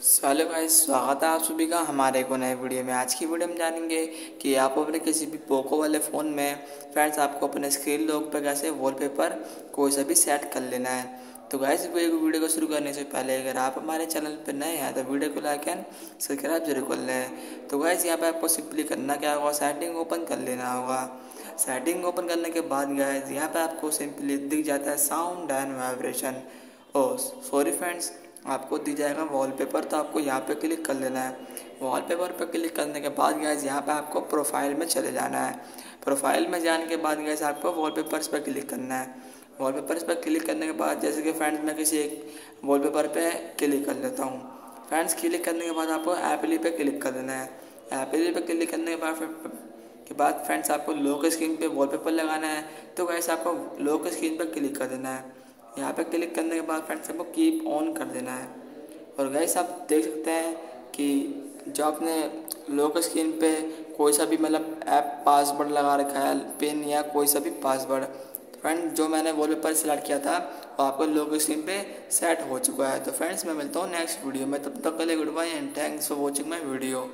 Hello guys स्वागत है आप सभी का हमारे को नए वीडियो में। आज की वीडियो में जानेंगे कि आप अपने किसी भी पोको वाले फ़ोन में फ्रेंड्स आपको अपने स्क्रीन लॉक पर कैसे वॉलपेपर कोई सा भी सेट कर लेना है। तो गाइस वीडियो को शुरू करने से पहले अगर आप हमारे चैनल पर नए हैं तो वीडियो को लाइक एंड सब्सक्राइब ज़रूर कर लें। तो गाइस यहाँ पर आपको सिंपली करना क्या होगा? सेटिंग ओपन कर लेना होगा। सेटिंग ओपन करने के बाद गाइस यहाँ पर आपको सिंपली दिख जाता है sound and vibration oh sorry friends आपको दी जाएगा वॉलपेपर तो आपको यहाँ पे क्लिक कर लेना है। वॉलपेपर पे क्लिक करने के बाद गैस यहाँ पे आपको प्रोफ़ाइल में चले जाना है। प्रोफ़ाइल में जाने के बाद गैस आपको वॉलपेपर्स पे क्लिक करना है। वॉलपेपर्स पे क्लिक करने के बाद, जैसे कि फ्रेंड्स मैं किसी एक वॉलपेपर पे क्लिक कर लेता हूँ। फ्रेंड्स क्लिक करने के बाद आपको एपली पे क्लिक कर देना है। एपली पे क्लिक करने के बाद के बाद फ्रेंड्स आपको लॉक स्क्रीन पे वॉलपेपर लगाना है। तो वैसे आपको लॉक स्क्रीन पर क्लिक कर देना है। यहाँ पे क्लिक करने के बाद फ्रेंड्स आपको कीप ऑन कर देना है। और गैस आप देख सकते हैं कि जो आपने लॉक स्क्रीन पे कोई सा भी मतलब ऐप पासवर्ड लगा रखा है पिन या कोई सा भी पासवर्ड फ्रेंड जो मैंने वॉलपेपर सेलेक्ट किया था, वो आपको लॉक स्क्रीन पे सेट हो चुका है। तो फ्रेंड्स मैं मिलता हूँ नेक्स्ट वीडियो में। तब तक के लिए goodbye and thanks for watching my video